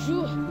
Bonjour.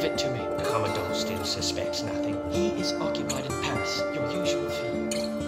Give it to me. The Commandant still suspects nothing. He is occupied in Paris. Your usual fee.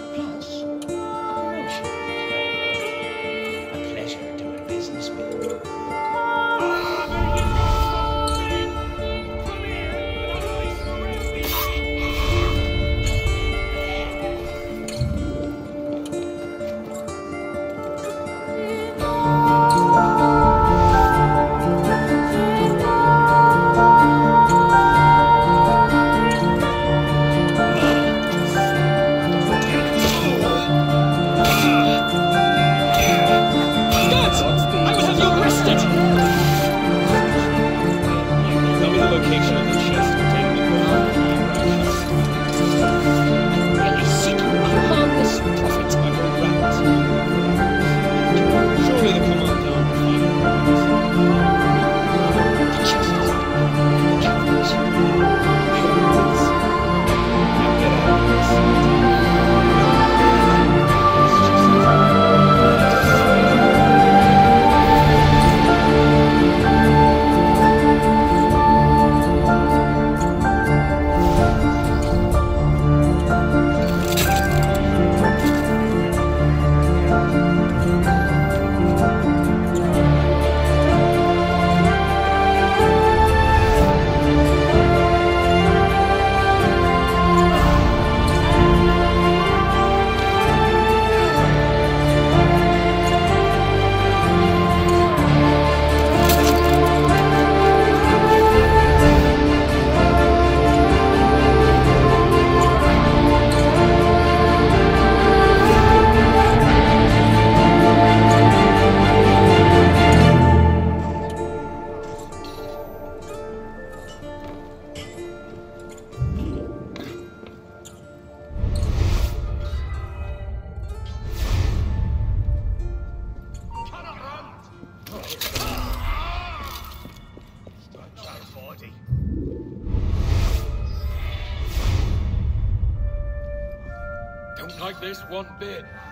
Bit.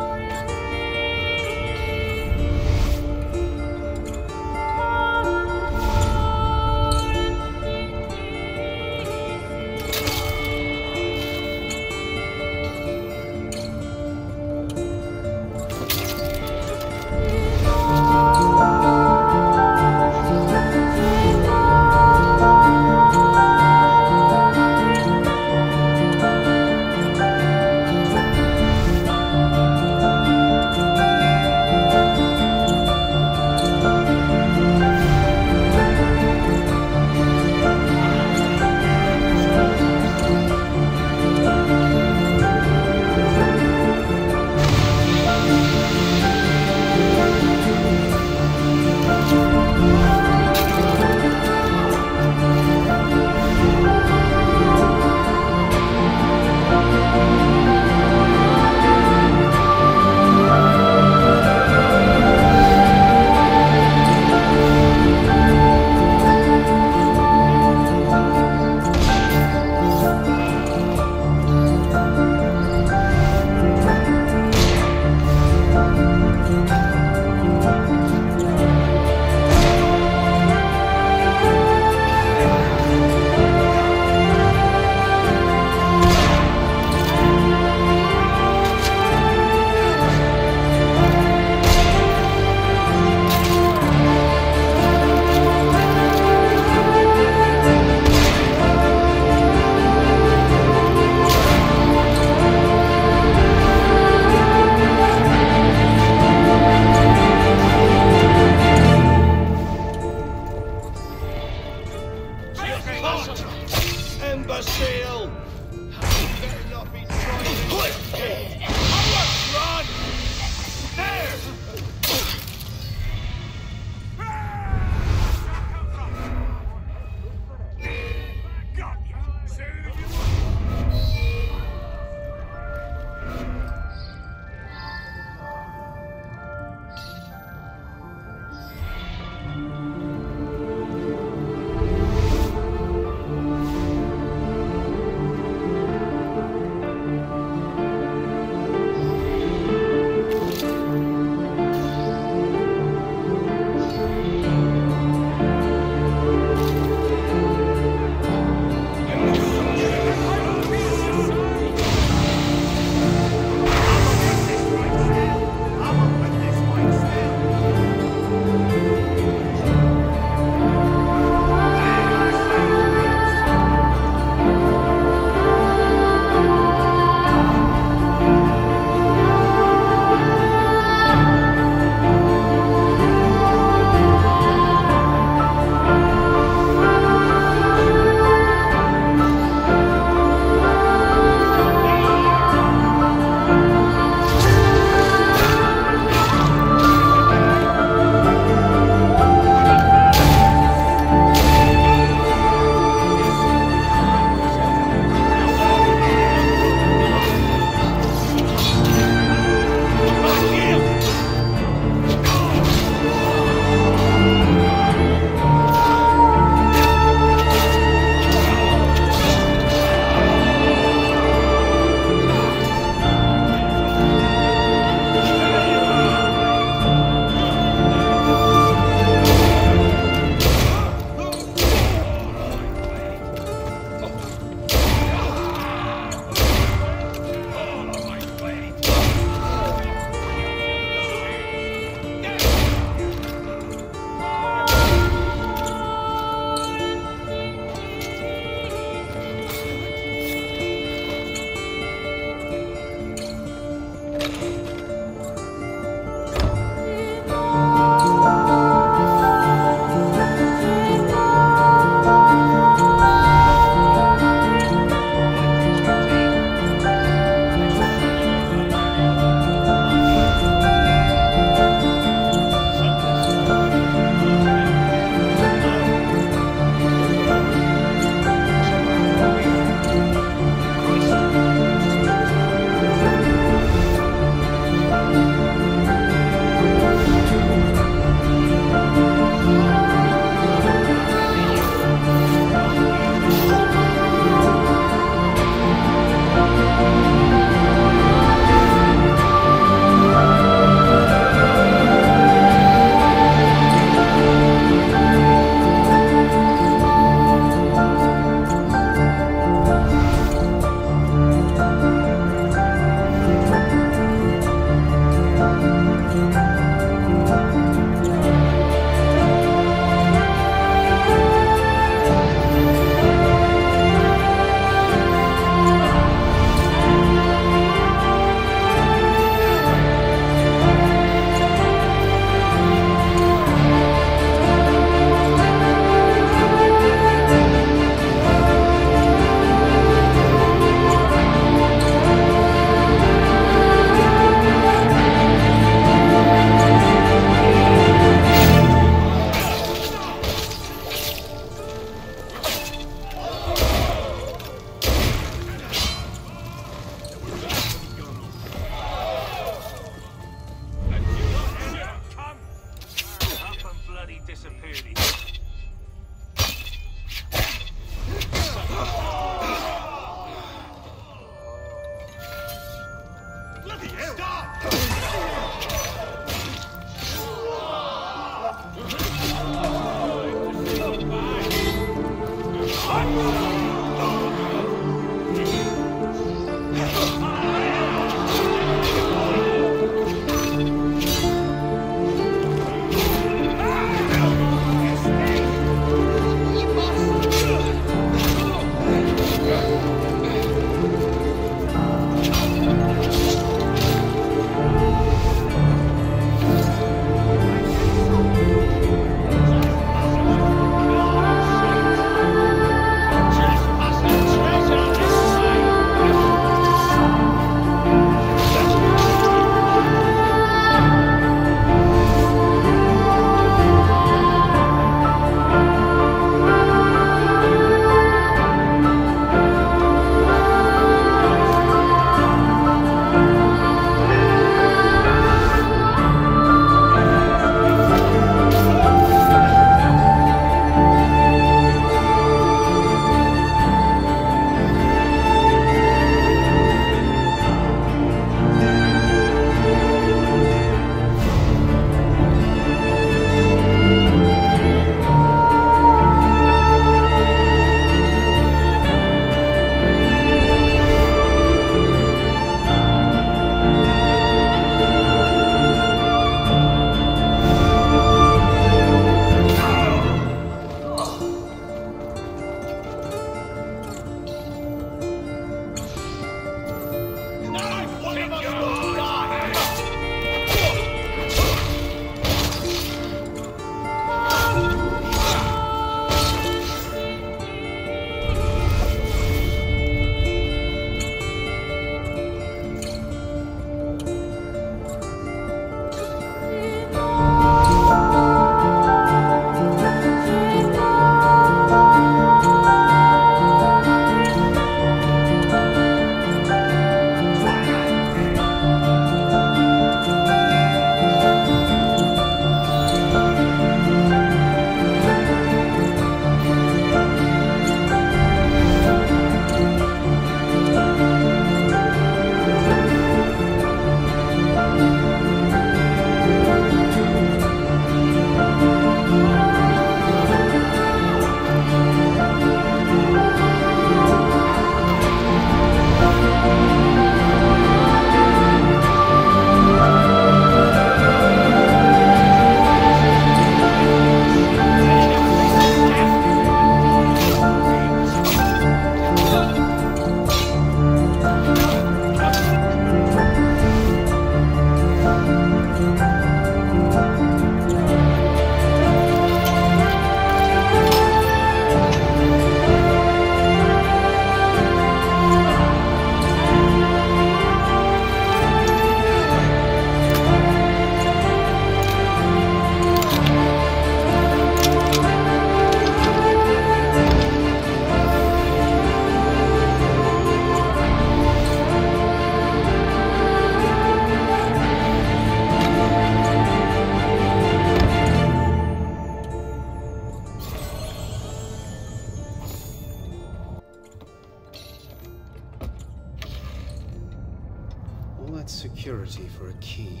Key.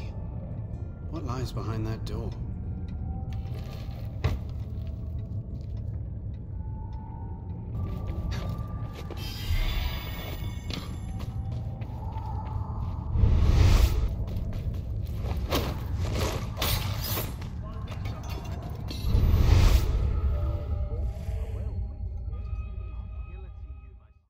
What lies behind that door?